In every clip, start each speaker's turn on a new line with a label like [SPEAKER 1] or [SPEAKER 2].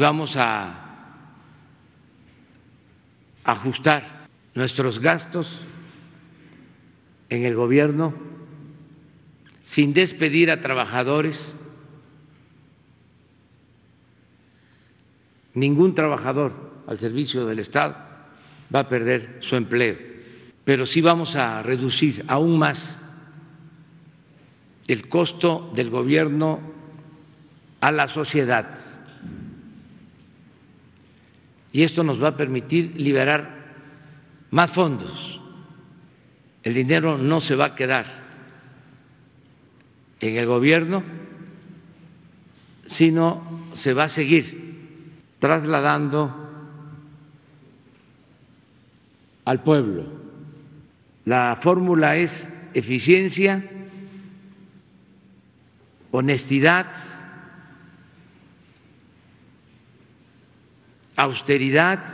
[SPEAKER 1] Vamos a ajustar nuestros gastos en el gobierno sin despedir a trabajadores. Ningún trabajador al servicio del Estado va a perder su empleo, pero sí vamos a reducir aún más el costo del gobierno a la sociedad. Y esto nos va a permitir liberar más fondos. El dinero no se va a quedar en el gobierno, sino se va a seguir trasladando al pueblo. La fórmula es eficiencia, honestidad, austeridad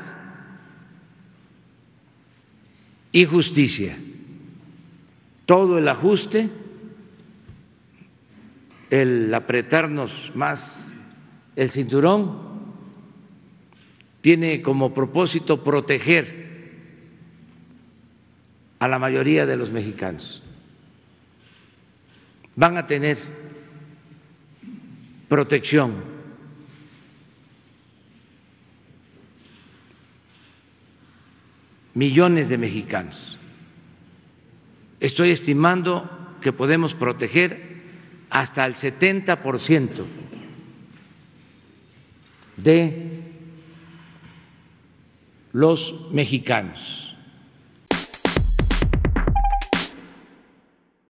[SPEAKER 1] y justicia. Todo el ajuste, el apretarnos más el cinturón, tiene como propósito proteger a la mayoría de los mexicanos. Van a tener protección millones de mexicanos. Estoy estimando que podemos proteger hasta el 70% de los mexicanos.